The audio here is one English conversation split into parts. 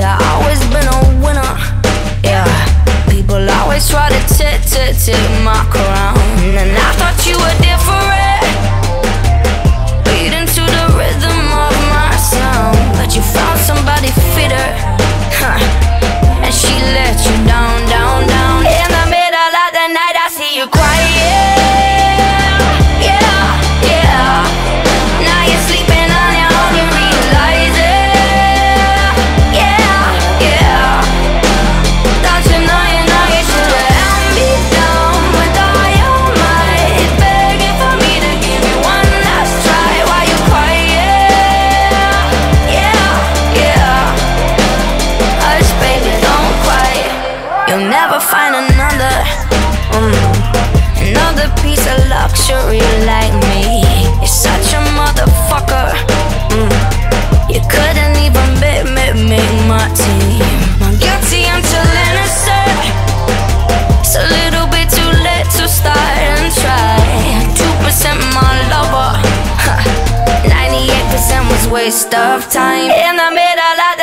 yeah. a luxury like me. You're such a motherfucker. Mm. You couldn't even make, me make my team. I'm guilty until innocent. It's a little bit too late to start and try. 2% my lover. 98% was waste of time. In the middle of. lot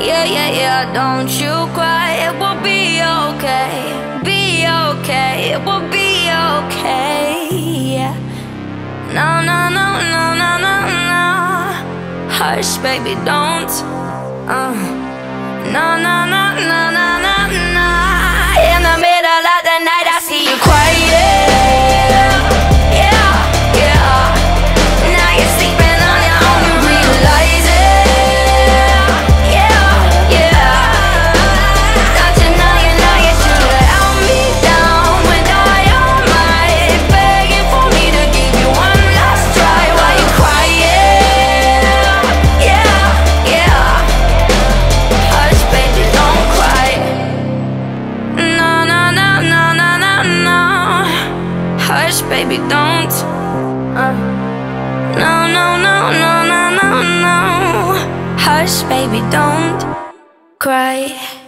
Yeah, yeah, yeah, don't you cry, it will be okay. Be okay, it will be okay. Yeah. No, no, no, no, no, no, no. Hush, baby, don't. Uh. No, no, no, no, no, no. No, no, no, no, no, no, no. Hush, baby, don't cry.